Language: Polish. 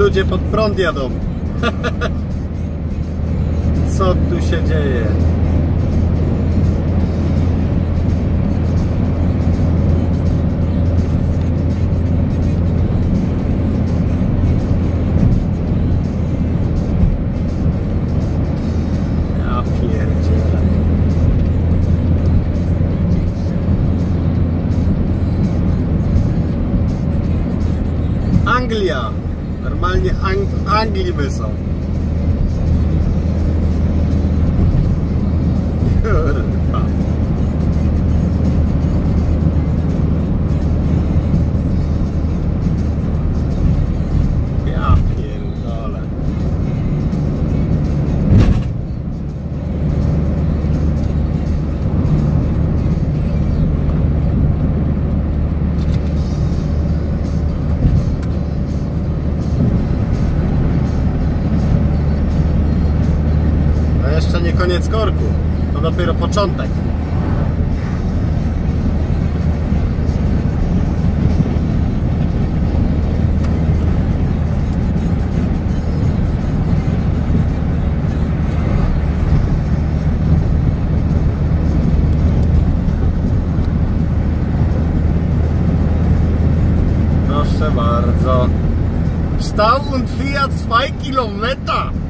ludzie pod prąd jadą. Co tu się dzieje? Anglia. Normalnie Ang Anglii my jeszcze nie koniec korku. To dopiero początek. Proszę bardzo. Stau und Fiat 2 Kilometer.